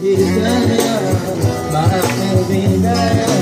Hidaya, Mahavindaya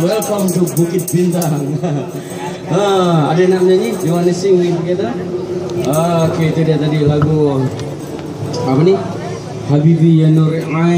Welcome to Bukit Bintang. ah, ada nak menyanyi? You want to sing with together? Ah, okay, itu dia tadi lagu apa ni? Habibi ya Nur Ain.